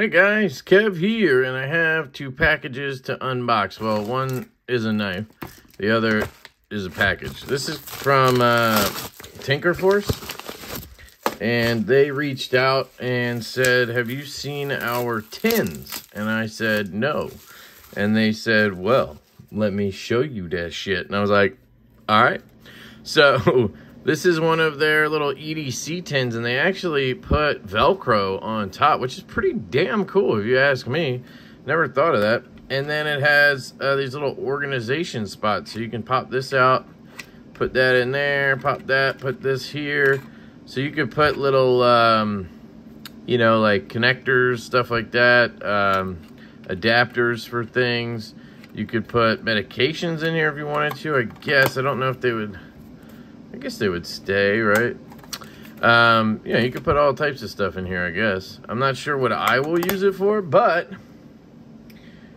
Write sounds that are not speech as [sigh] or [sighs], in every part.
Hey guys, Kev here, and I have two packages to unbox. Well, one is a knife, the other is a package. This is from uh, Tinker Force, and they reached out and said, have you seen our tins? And I said, no. And they said, well, let me show you that shit. And I was like, all right. [laughs] So this is one of their little EDC tins, and they actually put Velcro on top, which is pretty damn cool if you ask me. Never thought of that. And then it has uh, these little organization spots, so you can pop this out, put that in there, pop that, put this here. So you could put little, um, you know, like connectors, stuff like that, um, adapters for things. You could put medications in here if you wanted to, I guess. I don't know if they would I guess they would stay, right? Um, yeah, you could put all types of stuff in here, I guess. I'm not sure what I will use it for, but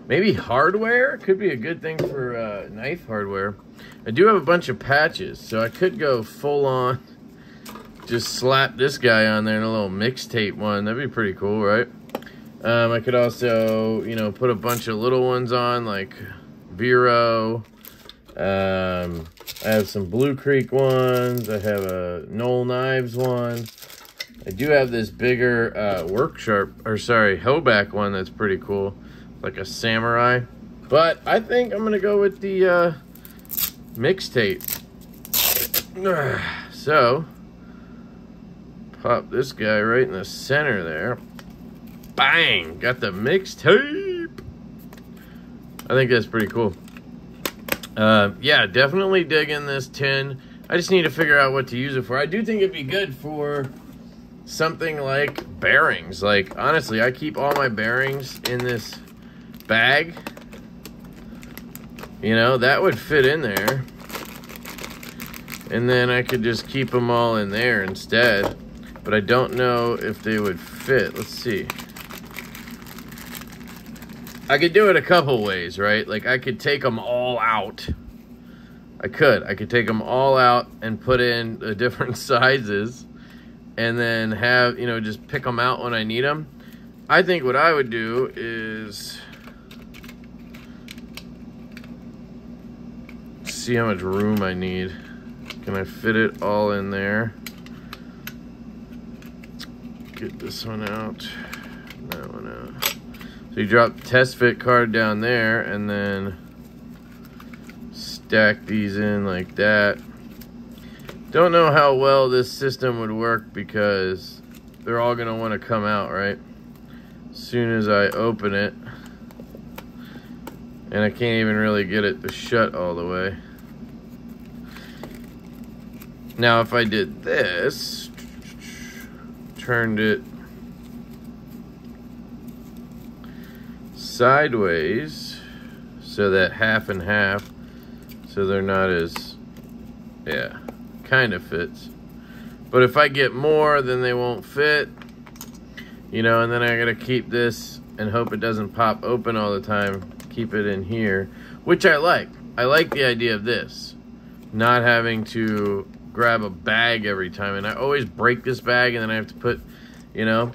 maybe hardware could be a good thing for uh, knife hardware. I do have a bunch of patches, so I could go full on, [laughs] just slap this guy on there in a little mixtape one. That'd be pretty cool, right? Um, I could also, you know, put a bunch of little ones on, like Vero, um, I have some Blue Creek ones. I have a Knoll Knives one. I do have this bigger uh, work sharp, or sorry, Hoback one that's pretty cool. Like a samurai. But I think I'm going to go with the uh, mixtape. [sighs] So, pop this guy right in the center there. Bang! Got the mixtape. I think that's pretty cool. Uh, yeah, definitely digging this tin. I just need to figure out what to use it for. I do think it'd be good for something like bearings. Like, honestly, I keep all my bearings in this bag. You know, that would fit in there. And then I could just keep them all in there instead. But I don't know if they would fit. Let's see. I could do it a couple ways, right? Like I could take them all out. I could. I could take them all out and put in the [laughs] different sizes and then have, you know, just pick them out when I need them. I think what I would do is see how much room I need. Can I fit it all in there? Get this one out. That one out. So you drop the test fit card down there and then stack these in like that. Don't know how well this system would work because they're all gonna wanna come out, right? As soon as I open it. And I can't even really get it to shut all the way. Now if I did this, turned it sideways so that half and half so they're not as yeah kind of fits. But if I get more then they won't fit you know and then I gotta keep this and hope it doesn't pop open all the time keep it in here which I like. I like the idea of this not having to grab a bag every time and I always break this bag and then I have to put you know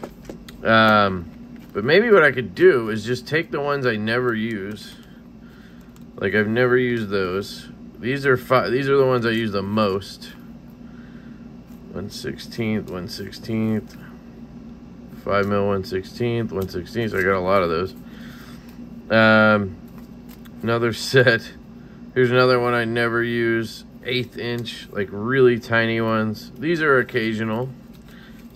um, but maybe what I could do is just take the ones I never use. Like I've never used those. These are five, these are the ones I use the most. 116th, 116th, 5 mil 116th, 116th. So I got a lot of those. Um, another set. Here's another one I never use. Eighth inch, like really tiny ones. These are occasional.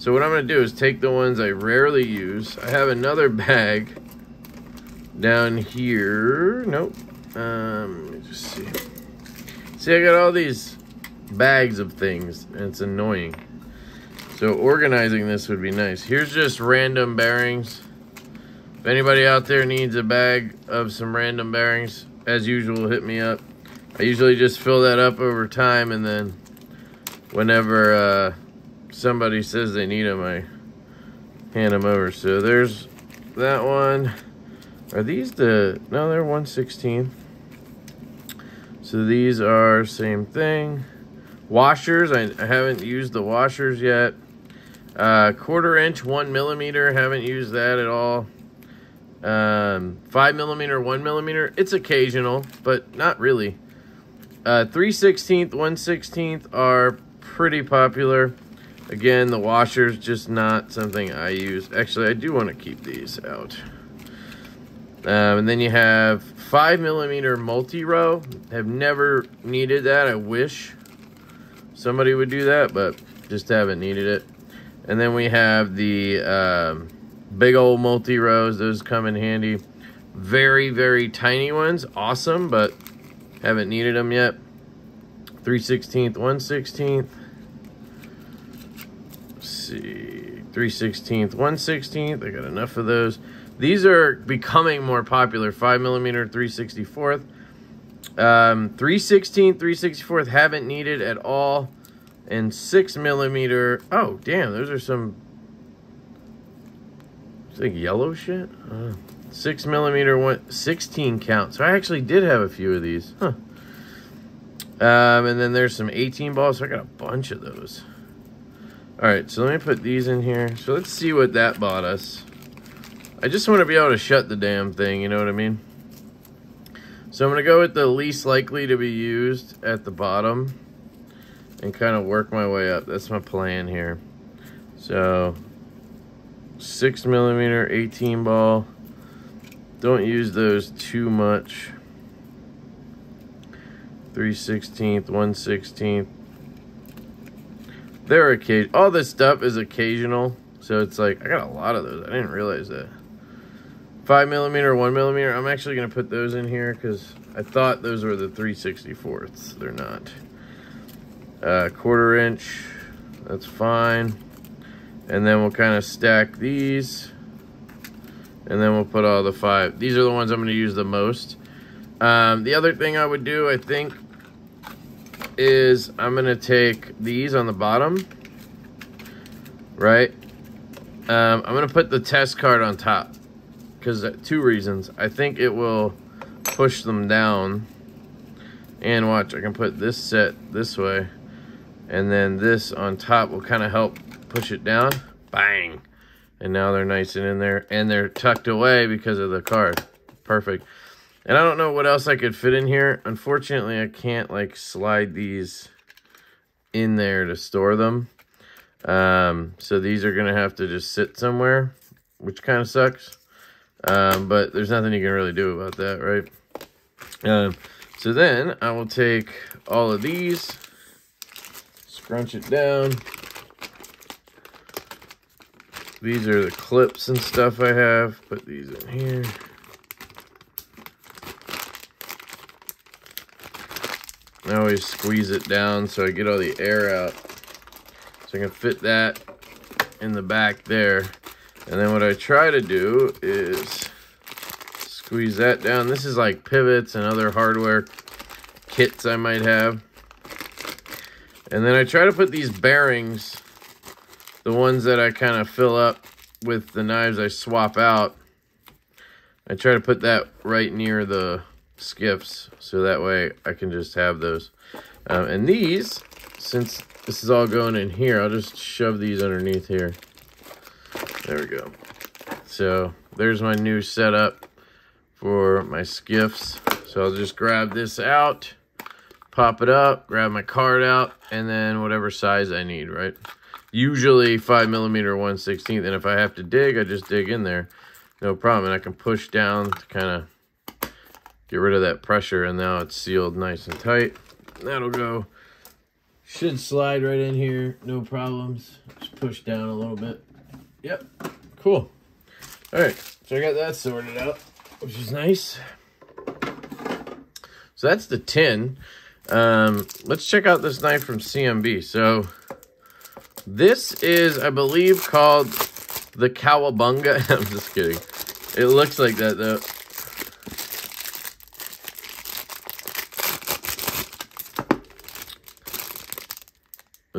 So what I'm going to do is take the ones I rarely use. I have another bag down here. Nope. Um, let me just see. See, I got all these bags of things, and it's annoying. So organizing this would be nice. Here's just random bearings. If anybody out there needs a bag of some random bearings, as usual, hit me up. I usually just fill that up over time, and then whenever... Uh, somebody says they need them, I hand them over. So there's that one. Are these the, no, they're 116. So these are same thing. Washers, I, I haven't used the washers yet. Uh, quarter inch, one millimeter. Haven't used that at all. Um, five millimeter, one millimeter. It's occasional, but not really. Uh, 3 16th, 1 16th are pretty popular. Again, the washer's just not something I use. Actually, I do want to keep these out. Um, and then you have 5 millimeter multi-row. Have never needed that. I wish somebody would do that, but just haven't needed it. And then we have the um, big old multi-rows. Those come in handy. Very, very tiny ones. Awesome, but haven't needed them yet. 3 16th, 1 16th. See. 3 16th, 1 16th. I got enough of those. These are becoming more popular. 5 millimeter, 364th. Um, 316th, 364th haven't needed at all. And 6 millimeter. Oh, damn. Those are some. It's like yellow shit. Uh, 6 millimeter, one, 16 count. So I actually did have a few of these. Huh. Um, and then there's some 18 balls. So I got a bunch of those. All right, so let me put these in here. So let's see what that bought us. I just want to be able to shut the damn thing, you know what I mean? So I'm going to go with the least likely to be used at the bottom and kind of work my way up. That's my plan here. So 6 millimeter 18 ball. Don't use those too much. 3 16th, 1 16th. They're occasion. All this stuff is occasional. So it's like, I got a lot of those. I didn't realize that. 5 millimeter, 1 millimeter. I'm actually going to put those in here because I thought those were the 364ths. They're not. Uh, quarter inch. That's fine. And then we'll kind of stack these. And then we'll put all the five. These are the ones I'm going to use the most. Um, the other thing I would do, I think, is I'm going to take these on the bottom, right? Um, I'm going to put the test card on top because uh, two reasons. I think it will push them down. And watch, I can put this set this way. And then this on top will kind of help push it down. Bang. And now they're nice and in there. And they're tucked away because of the card. Perfect. And I don't know what else I could fit in here. Unfortunately, I can't like slide these in there to store them. Um, so these are going to have to just sit somewhere, which kind of sucks. Um, but there's nothing you can really do about that, right? Um, so then I will take all of these, scrunch it down. These are the clips and stuff I have. Put these in here. I always squeeze it down so I get all the air out. So I can fit that in the back there. And then what I try to do is squeeze that down. This is like pivots and other hardware kits I might have. And then I try to put these bearings, the ones that I kind of fill up with the knives I swap out. I try to put that right near the skiffs so that way I can just have those. Um, and these, since this is all going in here, I'll just shove these underneath here. There we go. So there's my new setup for my skiffs. So I'll just grab this out, pop it up, grab my card out, and then whatever size I need, right? Usually 5 millimeter 1 16th, and if I have to dig, I just dig in there. No problem, and I can push down to kind of get rid of that pressure and now it's sealed nice and tight. That'll go. Should slide right in here, no problems. Just push down a little bit. Yep, cool. All right, so I got that sorted out, which is nice. So that's the tin. Um, let's check out this knife from CMB. So this is, I believe, called the Cowabunga. [laughs] I'm just kidding. It looks like that though.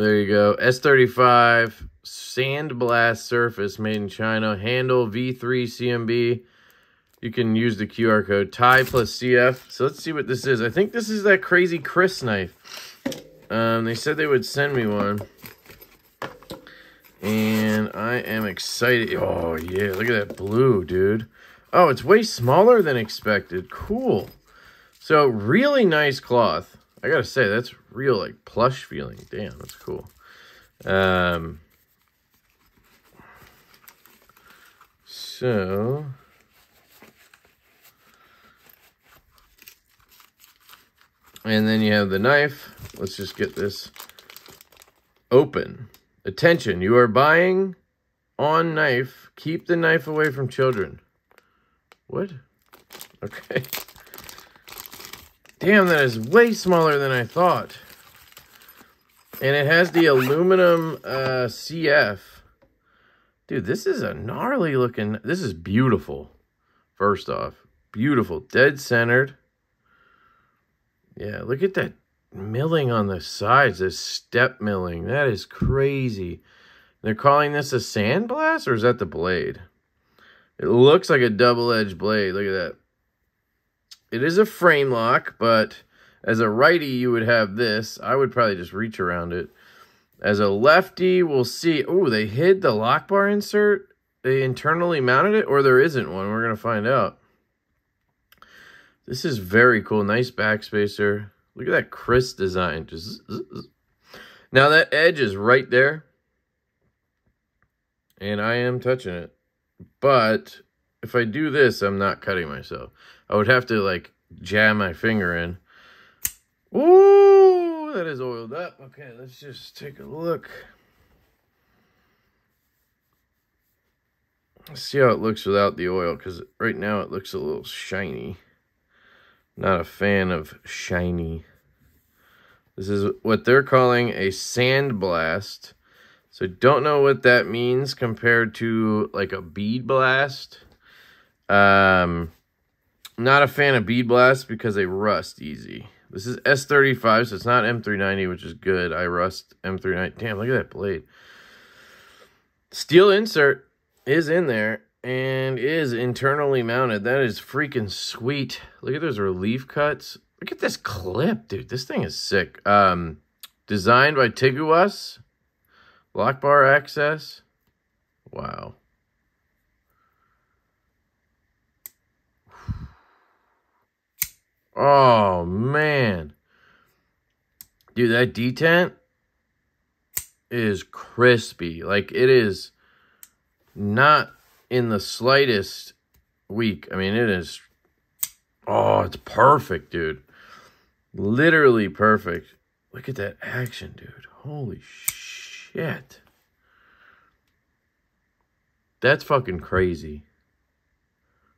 There you go. S35 sandblast surface made in China. Handle V3 CMB. You can use the QR code TIE plus CF. So let's see what this is. I think this is that crazy kris knife. Um, they said they would send me one. And I am excited. Oh, yeah. Look at that blue, dude. Oh, it's way smaller than expected. Cool. So, really nice cloth. I gotta say, that's real, like, plush feeling. Damn, that's cool. Um, so... And then you have the knife. Let's just get this open. Attention, you are buying on knife. Keep the knife away from children. What? [laughs] Okay. Damn, that is way smaller than I thought. And it has the aluminum uh, CF. Dude, this is a gnarly looking... This is beautiful, first off. Beautiful. Dead centered. Yeah, look at that milling on the sides. This step milling. That is crazy. They're calling this a sandblast, or is that the blade? It looks like a double-edged blade. Look at that. It is a frame lock, but as a righty, you would have this. I would probably just reach around it. As a lefty, we'll see. Oh, they hid the lock bar insert. They internally mounted it, or there isn't one. We're going to find out. This is very cool. Nice backspacer. Look at that crisp design. Just Now that edge is right there. And I am touching it. But if I do this, I'm not cutting myself. I would have to like jam my finger in. Ooh, that is oiled up. Okay, let's just take a look. Let's see how it looks without the oil because right now it looks a little shiny. Not a fan of shiny. This is what they're calling a sandblast. So don't know what that means compared to like a bead blast. Um, not a fan of bead blasts because they rust easy. This is S35, so it's not M390, which is good. I rust M390. Damn, look at that blade. Steel insert is in there and is internally mounted. That is freaking sweet. Look at those relief cuts. Look at this clip, dude. This thing is sick. Um, designed by Tiguas. Lock bar access. Wow. Oh, man. Dude, that detent is crispy. Like, it is not in the slightest weak. I mean, it is... Oh, it's perfect, dude. Literally perfect. Look at that action, dude. Holy shit. That's fucking crazy.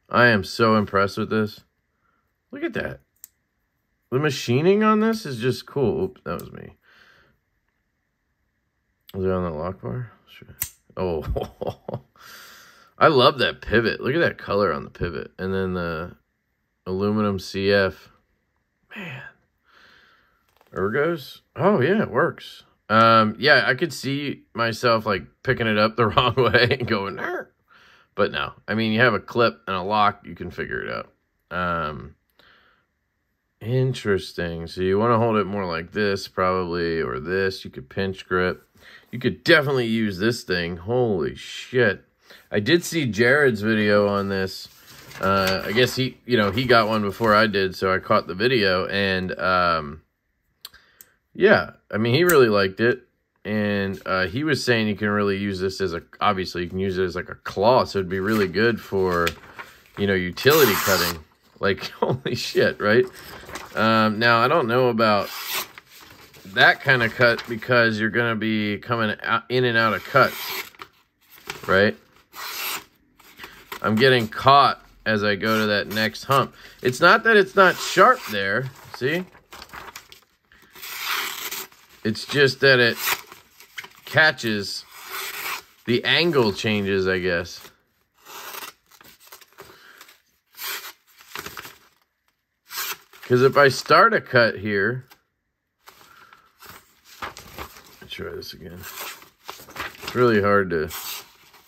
I am so impressed with this. Look at that. The machining on this is just cool. Oops, that was me. Was it on the lock bar? Sure. Oh, [laughs] I love that pivot. Look at that color on the pivot. And then the aluminum CF. Man. Ergos? Oh, yeah, it works. Um, yeah, I could see myself, like, picking it up the [laughs] wrong way and going, Arr! but no. I mean, you have a clip and a lock, you can figure it out. Um, interesting. So you want to hold it more like this, probably, or this. You could pinch grip. You could definitely use this thing. Holy shit. I did see Jared's video on this. Uh, I guess he, you know, he got one before I did, so I caught the video. And, um, yeah, I mean, he really liked it. And uh, he was saying you can really use this as a, obviously, you can use it as like a claw. So it'd be really good for, you know, utility cutting. Like, [laughs] holy shit, right? Um, now, I don't know about that kind of cut because you're going to be coming out, in and out of cuts, right? I'm getting caught as I go to that next hump. It's not that it's not sharp there, see? It's just that it catches, the angle changes, I guess. Because if I start a cut here, let's try this again. It's really hard to,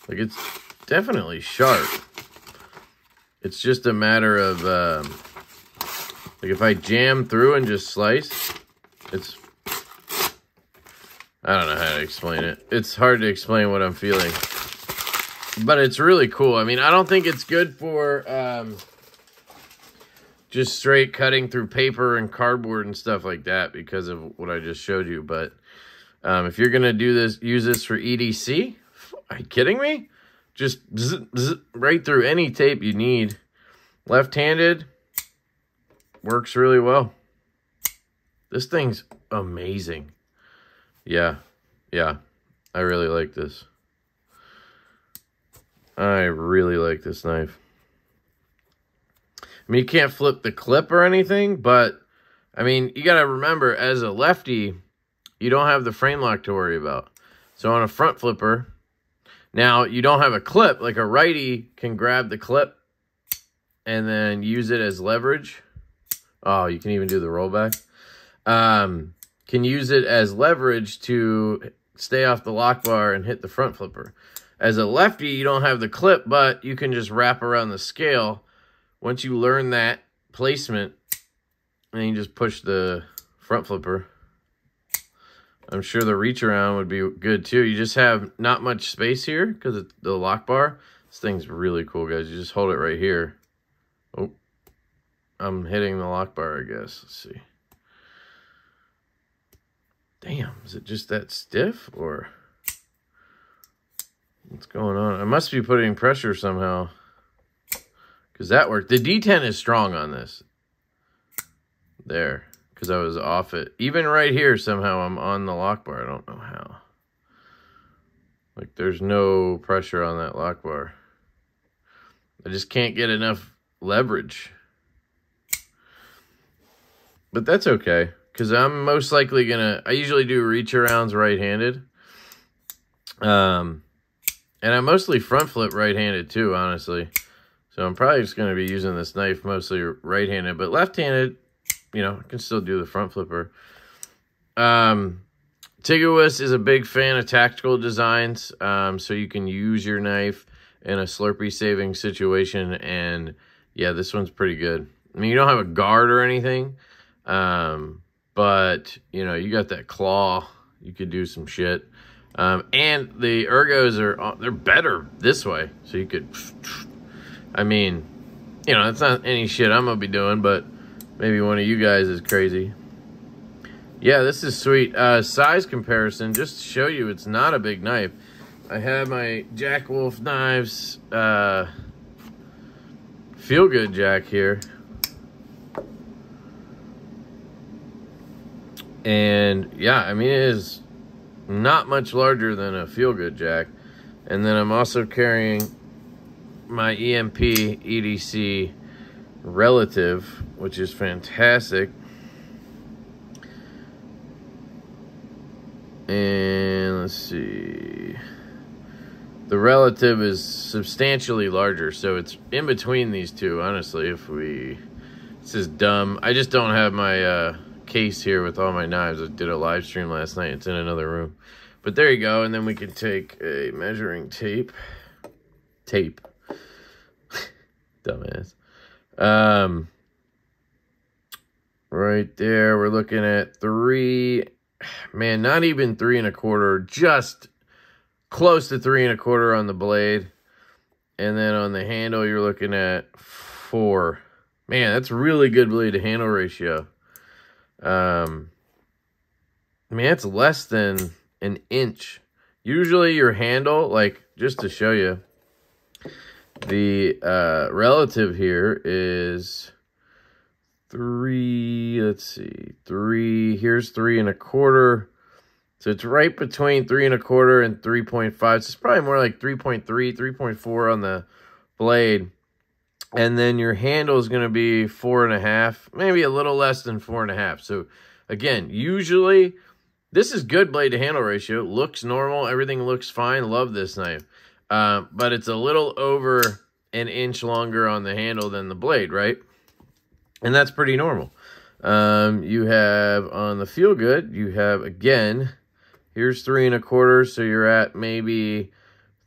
like it's definitely sharp. It's just a matter of, um, like if I jam through and just slice, it's, I don't know how to explain it. It's hard to explain what I'm feeling. But it's really cool. I mean, I don't think it's good for um, just straight cutting through paper and cardboard and stuff like that because of what I just showed you. But um, if you're going to do this, use this for EDC, are you kidding me? Just zzz, zzz, right through any tape you need. Left-handed, works really well. This thing's amazing. Yeah, yeah, I really like this. I really like this knife. I mean, you can't flip the clip or anything, but, I mean, you got to remember, as a lefty, you don't have the frame lock to worry about. So on a front flipper, now you don't have a clip, like a righty can grab the clip and then use it as leverage. Oh, you can even do the rollback. Um, can use it as leverage to stay off the lock bar and hit the front flipper. As a lefty, you don't have the clip, but you can just wrap around the scale. Once you learn that placement, and you just push the front flipper. I'm sure the reach around would be good too. You just have not much space here because it's the lock bar. This thing's really cool, guys. You just hold it right here. Oh, I'm hitting the lock bar, I guess. Let's see. Damn, is it just that stiff or what's going on? I must be putting pressure somehow because that worked. The detent is strong on this. There, because I was off it. Even right here, somehow I'm on the lock bar. I don't know how. Like there's no pressure on that lock bar. I just can't get enough leverage. But that's okay. Because I'm most likely going to... I usually do reach arounds right-handed. Um, and I mostly front flip right-handed too, honestly. So I'm probably just going to be using this knife mostly right-handed. But left-handed, you know, I can still do the front flipper. Um, Tigawis is a big fan of tactical designs. Um, so you can use your knife in a Slurpee saving situation. And yeah, this one's pretty good. I mean, you don't have a guard or anything. Um, but, you know, you got that claw. You could do some shit. Um, and the ergos are, uh, they're better this way. So you could, I mean, you know, it's not any shit I'm going to be doing, but maybe one of you guys is crazy. Yeah, this is sweet. Uh, size comparison, just to show you it's not a big knife. I have my Jack Wolf knives, uh, Feel Good Jack here. And yeah, I mean, it is not much larger than a Feel Good Jack. And then I'm also carrying my EMP EDC relative, which is fantastic. And let's see. The relative is substantially larger, so it's in between these two, honestly, if we... This is dumb. I just don't have my... Uh, case here with all my knives. I did a live stream last night. It's in another room. But there you go. And then we can take a measuring tape. Tape. Dumbass. Um, right there, we're looking at three. Man, not even three and a quarter. Just close to three and a quarter on the blade. And then on the handle, you're looking at four. Man, that's really good blade to handle ratio. Um, I mean, it's less than an inch. Usually your handle, like, just to show you, the uh, relative here is three, let's see, three, here's three and a quarter. So it's right between three and a quarter and 3.5. So it's probably more like 3.3, 3.4 on the blade. And then your handle is going to be four and a half, maybe a little less than four and a half. So again, usually this is good blade to handle ratio. Looks normal. Everything looks fine. Love this knife. Uh, but it's a little over an inch longer on the handle than the blade, right? And that's pretty normal. Um, you have on the Feel Good, you have again, here's three and a quarter. So you're at maybe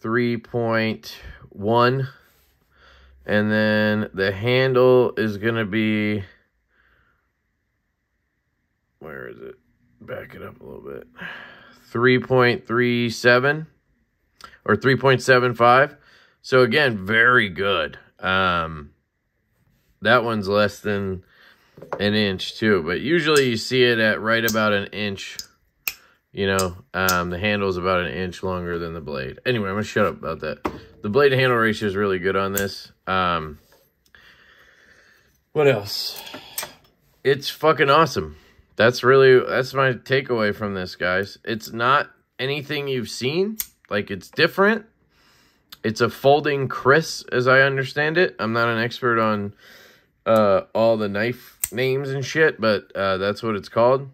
3.1 and then the handle is going to be, where is it? Back it up a little bit. 3.37 or 3.75. So again, very good. Um, that one's less than an inch too, but usually you see it at right about an inch. You know, um, the handle is about an inch longer than the blade. Anyway, I'm gonna shut up about that. The blade handle ratio is really good on this. Um, what else? It's fucking awesome. That's really that's my takeaway from this, guys. It's not anything you've seen. Like it's different. It's a folding kris, as I understand it. I'm not an expert on uh, all the knife names and shit, but uh, that's what it's called.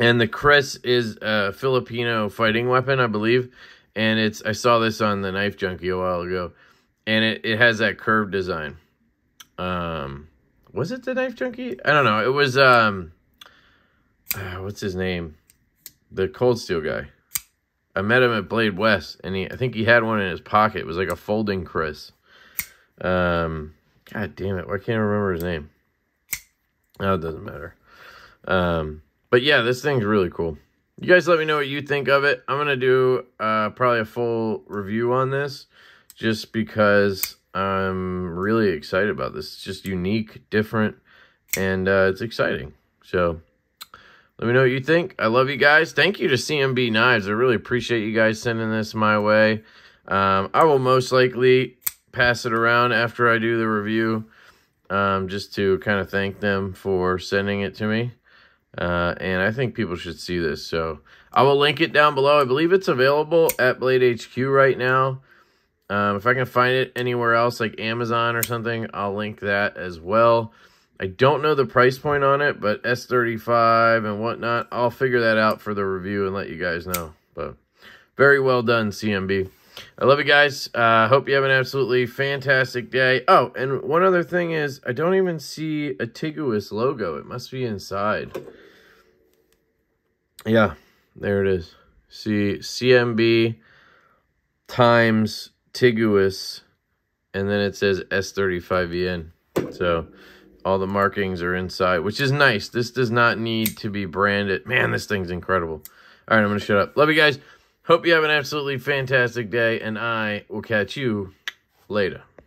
And the kris is a Filipino fighting weapon, I believe. And it's I saw this on the Knife Junkie a while ago, and it, it has that curved design. Um, was it the Knife Junkie? I don't know. It was um, uh, what's his name? The Cold Steel guy. I met him at Blade West, and he I think he had one in his pocket. It was like a folding kris. Um, God damn it, why can't I remember his name? Oh, it doesn't matter. Um, but yeah, this thing's really cool. You guys let me know what you think of it. I'm going to do uh, probably a full review on this just because I'm really excited about this. It's just unique, different, and uh, it's exciting. So let me know what you think. I love you guys. Thank you to CMB Knives. I really appreciate you guys sending this my way. Um, I will most likely pass it around after I do the review um, just to kind of thank them for sending it to me. Uh, and I think people should see this. So I will link it down below. I believe it's available at Blade HQ right now. Um, if I can find it anywhere else, like Amazon or something, I'll link that as well. I don't know the price point on it, but S35 and whatnot, I'll figure that out for the review and let you guys know. But very well done, CMB. I love you guys. Uh, hope you have an absolutely fantastic day. Oh, and one other thing is, I don't even see a Tiguous logo. It must be inside. Yeah, there it is. See, CMB times Tiguous, and then it says S35VN. So all the markings are inside, which is nice. This does not need to be branded. Man, this thing's incredible. All right, I'm going to shut up. Love you guys. Hope you have an absolutely fantastic day, and I will catch you later.